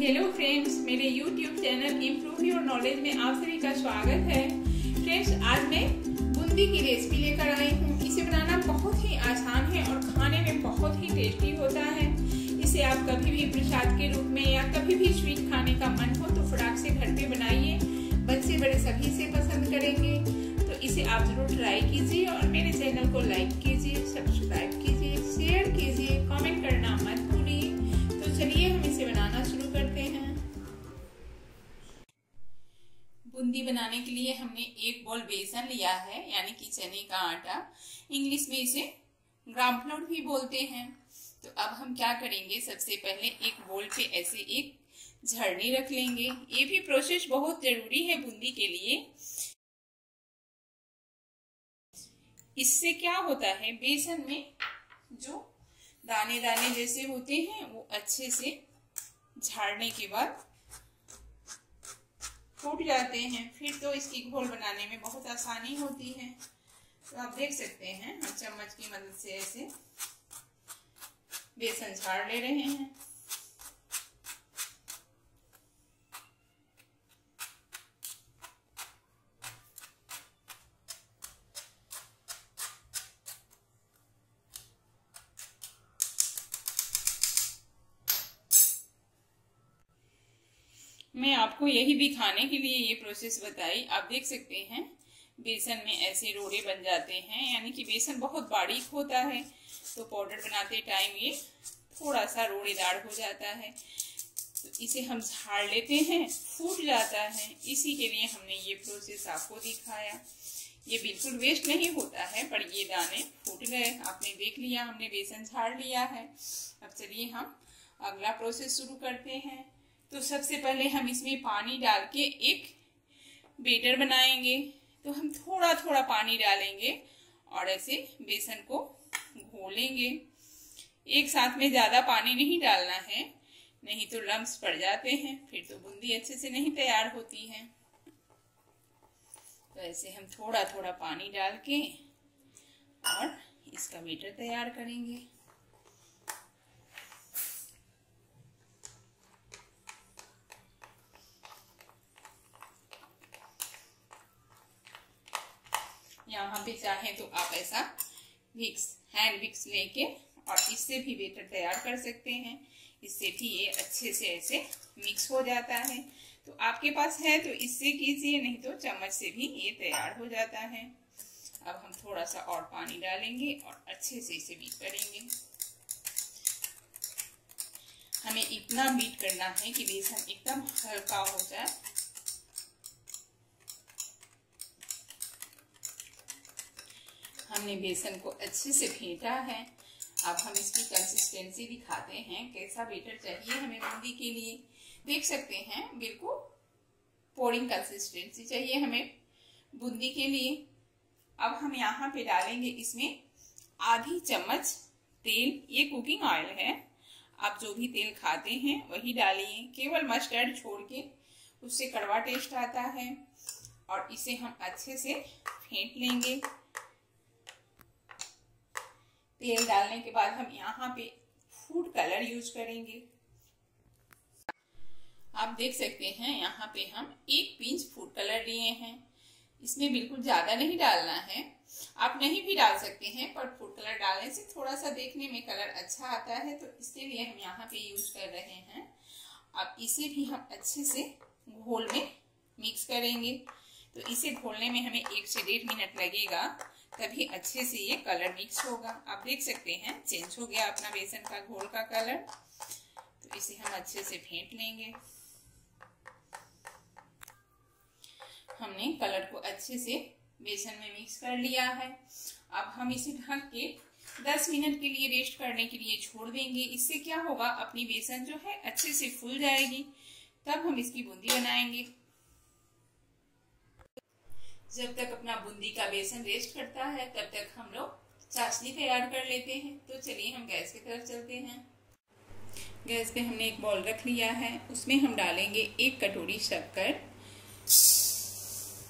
Hello friends मेरे YouTube channel improve your knowledge में आप सभी का स्वागत है। फ्रेंड्स आज मैं बूंदी की रेसिपी लेकर आई हूँ। इसे बनाना बहुत ही आसान है और खाने में बहुत ही टेस्टी होता है। इसे आप कभी भी प्रसाद के रूप में या कभी भी स्वीट खाने का मन हो तो फटाक से घर पे बनाइए। बच्चे बड़े सभी से पसंद करेंगे। तो इसे आप ज़रूर ट्राई कीजिए और मेरे चैनल को लाइक कीजिए। बनाने के लिए हमने एक बॉल बेसन लिया है, यानी कि चने का आटा। इंग्लिश में इसे ग्राम फ्लोर भी बोलते हैं। तो अब हम क्या करेंगे? सबसे पहले एक बोल पे ऐसे एक झरनी रख लेंगे। ये भी प्रोसेस बहुत ज़रूरी है बूंदी के लिए। इससे क्या होता है? बेसन में जो दाने दाने जैसे होते हैं, वो अच्छे से झाड़ने के बाद फूट जाते हैं, फिर तो इसकी घोल बनाने में बहुत आसानी होती है। तो आप देख सकते हैं, हम चम्मच की मदद से ऐसे बेसन झाड़ ले रहे हैं। यही दिखाने के लिए ये प्रोसेस बताई। आप देख सकते हैं, बेसन में ऐसे रोड़े बन जाते हैं, यानी कि बेसन बहुत बारीक होता है। तो पाउडर बनाते टाइम ये थोड़ा सा रोड़ेदार हो जाता है। तो इसे हम झाड़ लेते हैं, फूट जाता है। इसी के लिए हमने ये प्रोसेस आपको दिखाया। ये बिल्कुल वेस्ट नहीं होता है, पर ये दाने फूट गए। आपने देख लिया, हमने बेसन झाड़ लिया है। अब चलिए हम अगला प्रोसेस शुरू करते हैं। तो सबसे पहले हम इसमें पानी डाल के एक बेटर बनाएँगे। तो हम थोड़ा थोड़ा पानी डालेंगे और ऐसे बेसन को घोलेंगे। एक साथ में ज़्यादा पानी नहीं डालना है, नहीं तो लम्ब पड़ जाते हैं, फिर तो बूंदी अच्छे से नहीं तैयार होती है। तो ऐसे हम थोड़ा थोड़ा पानी डाल के और इसका बेटर तैयार करेंगे। पे चाहे तो आप ऐसा विक्स हैंड विक्स लेके और इससे भी बेटर तैयार कर सकते हैं। इससे भी ये अच्छे से ऐसे मिक्स हो जाता है। तो आपके पास है तो इससे कीजिए, नहीं तो चम्मच से भी ये तैयार हो जाता है। अब हम थोड़ा सा और पानी डालेंगे और अच्छे से इसे बीट करेंगे। हमें इतना बीट करना है कि बेसन एकदम हल्का हो जाए। हमने बेसन को अच्छे से फेंटा है। अब हम इसकी कंसिस्टेंसी दिखाते हैं, कैसा बेटर चाहिए हमें बूंदी के लिए। देख सकते हैं, बिल्कुल पोरिंग कंसिस्टेंसी चाहिए हमें बूंदी के लिए। अब हम यहाँ पे डालेंगे इसमें आधी चम्मच तेल, ये कुकिंग ऑयल है। आप जो भी तेल खाते हैं, वही डालिए, केवल मस्टर्ड छोड़ के, उससे कड़वा टेस्ट आता है। और इसे हम अच्छे से फेंट लेंगे। तेल डालने के बाद हम यहाँ पे फ़ूड कलर यूज़ करेंगे। आप देख सकते हैं, यहाँ पे हम एक पिंच फ़ूड कलर लिए हैं। इसमें बिल्कुल ज़्यादा नहीं डालना है। आप नहीं भी डाल सकते हैं, पर फ़ूड कलर डालने से थोड़ा सा देखने में कलर अच्छा आता है तो इसके लिए हम यहाँ पे यूज़ कर रहे हैं। अब इसे भी हम अच्छे से घोल में मिक्स करेंगे। तो इसे घोलने में हमें एक से डेढ़ मिनट लगेगा। तभी अच्छे से ये कलर मिक्स होगा। आप देख सकते हैं चेंज हो गया अपना बेसन का घोल का कलर तो इसे हम अच्छे से फेंट लेंगे। हमने कलर को अच्छे से बेसन में मिक्स कर लिया है। अब हम इसे ढक के 10 मिनट के लिए रेस्ट करने के लिए छोड़ देंगे। इससे क्या होगा, अपनी बेसन जो है अच्छे से फूल जाएगी। तब हम इसकी बूंदी बनाएँगे। जब तक अपना बूंदी का बेसन रेस्ट करता है, तब तक हम लोग चाशनी तैयार कर लेते हैं। तो चलिए हम गैस की तरफ़ चलते हैं। गैस पे हमने एक बॉल रख लिया है। उसमें हम डालेंगे एक कटोरी शक्कर।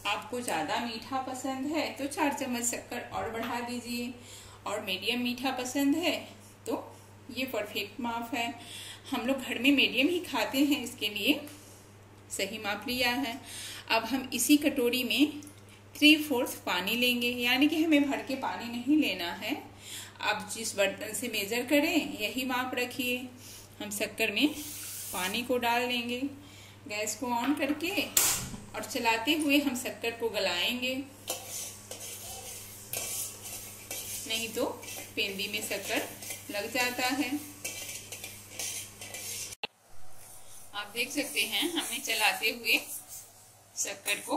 आपको ज़्यादा मीठा पसंद है तो चार चम्मच शक्कर और बढ़ा दीजिए। और मीडियम मीठा पसंद है तो ये परफेक्ट माप है। हम लोग घर में मीडियम ही खाते हैं, इसके लिए सही माप लिया है। अब हम इसी कटोरी में थ्री फोर्थ पानी लेंगे, यानी कि हमें भर के पानी नहीं लेना है। आप जिस बर्तन से मेजर करें, यही माप रखिए। हम शक्कर में पानी को डाल लेंगे गैस को ऑन करके और चलाते हुए हम शक्कर को गलाएँगे। नहीं तो पेंदी में शक्कर लग जाता है। आप देख सकते हैं, हमने चलाते हुए शक्कर को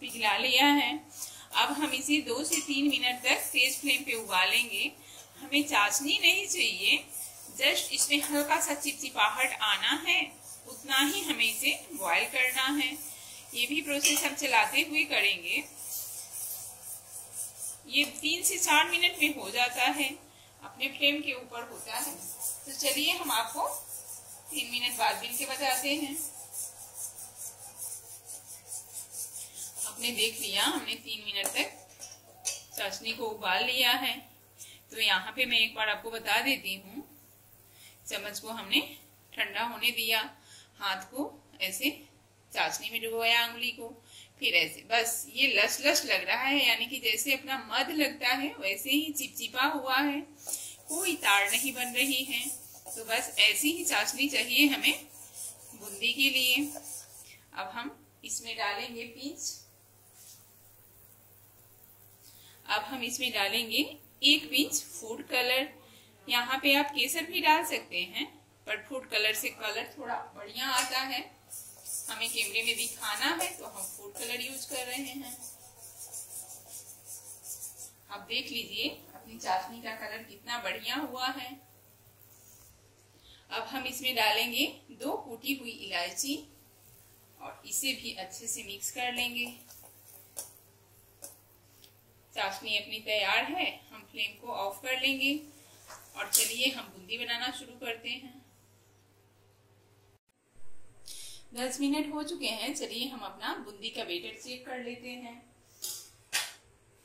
पिघला लिया है। अब हम इसे दो से तीन मिनट तक तेज फ्लेम पे उबालेंगे। हमें चाशनी नहीं चाहिए। जस्ट इसमें हल्का सा चिपचिपाहट आना है। उतना ही हमें इसे बॉईल करना है। ये भी प्रोसेस हम चलाते हुए करेंगे। ये तीन से चार मिनट में हो जाता है। अपने फ्लेम के ऊपर होता है। तो चलिए हम आपको तीन मिनट बाद मिल के बताते हैं। आपने देख लिया, हमने तीन मिनट तक चाशनी को उबाल लिया है। तो यहाँ पे मैं एक बार आपको बता देती हूँ, चम्मच को हमने ठंडा होने दिया, हाथ को ऐसे चाशनी में डुबोया उंगली को, फिर ऐसे बस ये लस लस लग रहा है, यानी कि जैसे अपना मध लगता है, वैसे ही चिपचिपा हुआ है, कोई तार नहीं बन रही है। तो बस ऐसी ही चाशनी चाहिए हमें बूंदी के लिए। अब हम इसमें डालेंगे पीच। अब हम इसमें डालेंगे एक पिंच फ़ूड कलर यहाँ पे आप केसर भी डाल सकते हैं, पर फ़ूड कलर से कलर थोड़ा बढ़िया आता है। हमें कैमरे में दिखाना है तो हम फ़ूड कलर यूज़ कर रहे हैं। आप देख लीजिए, अपनी चाशनी का कलर कितना बढ़िया हुआ है। अब हम इसमें डालेंगे दो कूटी हुई इलायची, और इसे भी अच्छे से मिक्स कर लेंगे। चाशनी अपनी तैयार है, हम फ्लेम को ऑफ़ कर लेंगे और चलिए हम बूंदी बनाना शुरू करते हैं। दस मिनट हो चुके हैं, चलिए हम अपना बूंदी का बेटर चेक कर लेते हैं।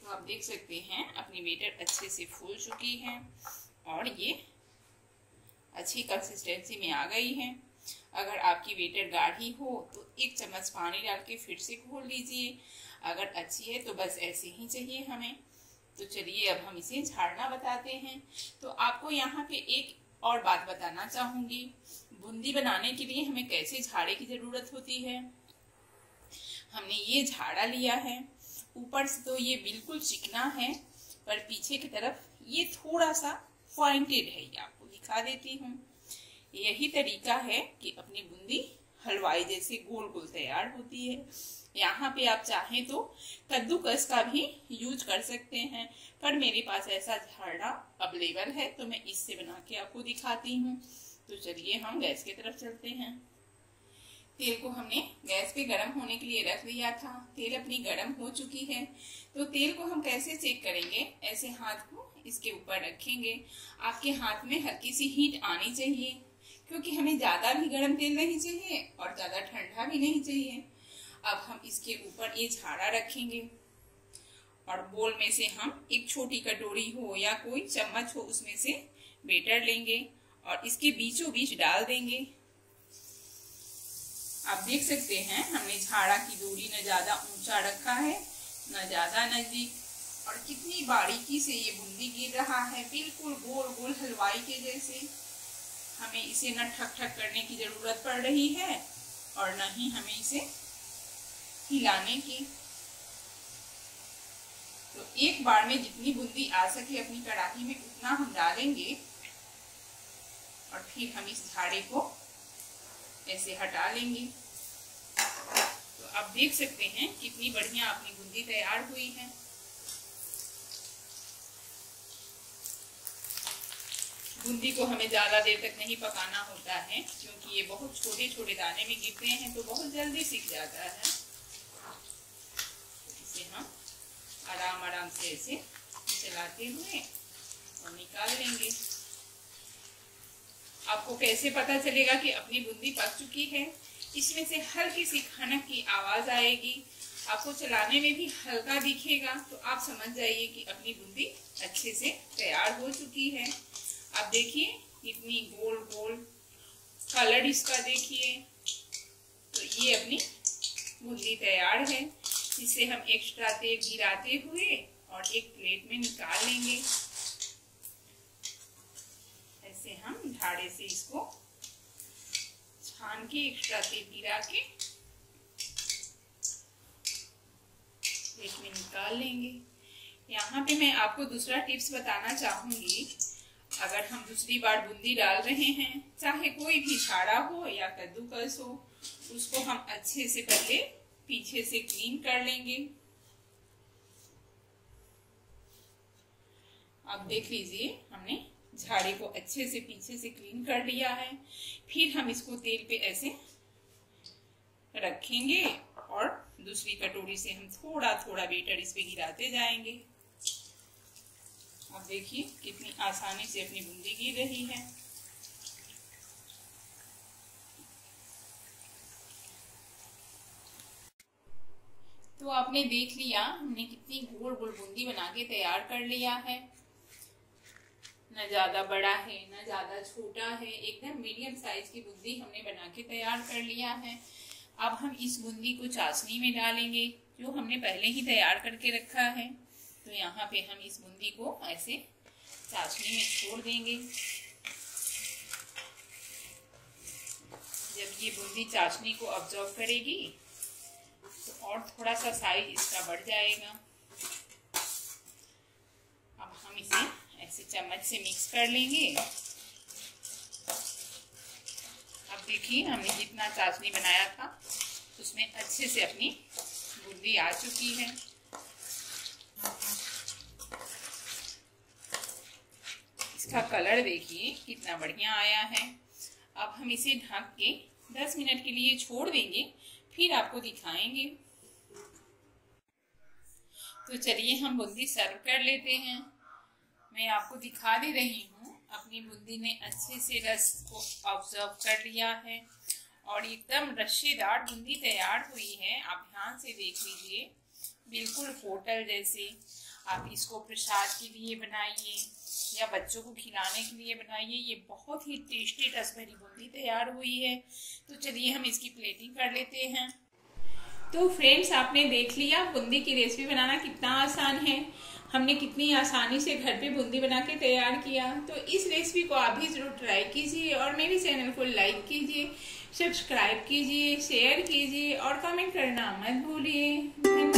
तो आप देख सकते हैं, अपनी बेटर अच्छे से फूल चुकी है और ये अच्छी कंसिस्टेंसी में आ गई है। अगर आपकी बेटर गाढ़ी हो तो एक चम्मच पानी डाल के फिर से खोल लीजिए अगर अच्छी है तो बस ऐसे ही चाहिए हमें। तो चलिए, अब हम इसे झाड़ना बताते हैं। तो आपको यहाँ पे एक और बात बताना चाहूँगी। बूंदी बनाने के लिए हमें कैसे झाड़े की ज़रूरत होती है? हमने ये झाड़ा लिया है। ऊपर से तो ये बिल्कुल चिकना है, पर पीछे की तरफ़ ये थोड़ा सा पॉइंटेड है, ये आपको दिखा देती हूँ। यही तरीका है कि अपनी बूंदी हलवाई जैसे गोल गोल तैयार होती है। यहाँ पे आप चाहें तो कद्दूकस का भी यूज़ कर सकते हैं, पर मेरे पास ऐसा झाड़ा अवेलेबल है तो मैं इससे बना के आपको दिखाती हूँ। तो चलिए हम गैस की तरफ़ चलते हैं। तेल को हमने गैस पे गरम होने के लिए रख दिया था। तेल अपनी गरम हो चुकी है। तो तेल को हम कैसे चेक करेंगे? ऐसे हाथ को इसके ऊपर रखेंगे। आपके हाथ में हल्की सी हीट आनी चाहिए, क्योंकि हमें ज़्यादा भी गर्म तेल नहीं चाहिए और ज़्यादा ठंडा भी नहीं चाहिए। अब हम इसके ऊपर ये झाड़ा रखेंगे। और बोल में से हम एक छोटी कटोरी हो या कोई चम्मच हो, उसमें से बेटर लेंगे और इसके बीचों बीच डाल देंगे। आप देख सकते हैं, हमने झाड़ा की दूरी न ज़्यादा ऊँचा रखा है, न ज़्यादा नज़दीक। और कितनी बारीकी से ये बूंदी गिर रहा है, बिल्कुल गोल गोल हलवाई के जैसे। हमें इसे न ठक ठक करने की ज़रूरत पड़ रही है और न ही हमें इसे हिलाने की। तो एक बार में जितनी बूंदी आ सके अपनी कड़ाही में उतना हम डालेंगे और फिर हम इस झाड़े को ऐसे हटा लेंगे। तो आप देख सकते हैं कितनी बढ़िया अपनी बूंदी तैयार हुई है। बूंदी को हमें ज़्यादा देर तक नहीं पकाना होता है, क्योंकि ये बहुत छोटे छोटे दाने में गिरते हैं तो बहुत जल्दी सीख जाता है। आराम आराम से ऐसे चलाते हुए और निकाल लेंगे। आपको कैसे पता चलेगा कि अपनी बूंदी पक चुकी है? इसमें से हल्की सी खनक की आवाज़ आएगी। आपको चलाने में भी हल्का दिखेगा तो आप समझ जाइए कि अपनी बूंदी अच्छे से तैयार हो चुकी है। आप देखिए, कितनी गोल गोल कलर इसका देखिए। तो ये अपनी बूंदी तैयार है। इसे हम एक्स्ट्रा तेल गिराते हुए और एक प्लेट में निकाल लेंगे। ऐसे हम ढाड़े से इसको छान के एक्स्ट्रा तेल गिरा के प्लेट में निकाल लेंगे। यहाँ पे मैं आपको दूसरा टिप्स बताना चाहूँगी। अगर हम दूसरी बार बूंदी डाल रहे हैं, चाहे कोई भी छाड़ा हो या कद्दूकस हो, उसको हम अच्छे से पहले पीछे से क्लीन कर लेंगे। अब देख लीजिए, हमने झाड़े को अच्छे से पीछे से क्लीन कर लिया है। फिर हम इसको तेल पे ऐसे रखेंगे और दूसरी कटोरी से हम थोड़ा थोड़ा बेटर इस पे गिराते जाएँगे। अब देखिए कितनी आसानी से अपनी बूंदी गिर रही है। तो आपने देख लिया, हमने कितनी गोल गोल बूंदी बना के तैयार कर लिया है। न ज़्यादा बड़ा है, न ज़्यादा छोटा है, एकदम मीडियम साइज़ की बूंदी हमने बना के तैयार कर लिया है। अब हम इस बूंदी को चाशनी में डालेंगे, जो हमने पहले ही तैयार करके रखा है। तो यहाँ पे हम इस बूंदी को ऐसे चाशनी में छोड़ देंगे। जब ये बूंदी चाशनी को ऑब्जॉर्व करेगी तो और थोड़ा सा साइज़ इसका बढ़ जाएगा। अब हम इसे ऐसे चम्मच से मिक्स कर लेंगे। अब देखिए, हमने जितना चाशनी बनाया था, उसमें अच्छे से अपनी बूंदी आ चुकी है। इसका कलर देखिए, कितना बढ़िया आया है। अब हम इसे ढक के 10 मिनट के लिए छोड़ देंगे। फिर आपको दिखाएँगे। तो चलिए हम बूंदी सर्व कर लेते हैं। मैं आपको दिखा दे रही हूँ। अपनी बूंदी ने अच्छे से रस को ऑब्ज़र्व कर लिया है। और एकदम रस्सेदार बूंदी तैयार हुई है। आप ध्यान से देख लीजिए। बिल्कुल होटल जैसे। आप इसको प्रसाद के लिए बनाइए। या बच्चों को खिलाने के लिए बनाइए। ये बहुत ही टेस्टी रस भरी बूंदी तैयार हुई है। तो चलिए हम इसकी प्लेटिंग कर लेते हैं। तो फ्रेंड्स आपने देख लिया बूंदी की रेसिपी बनाना कितना आसान है। हमने कितनी आसानी से घर पे बूंदी बना के तैयार किया। तो इस रेसिपी को आप भी ज़रूर ट्राई कीजिए और मेरे चैनल को लाइक कीजिए सब्सक्राइब कीजिए शेयर कीजिए और कमेंट करना मत भूलिए।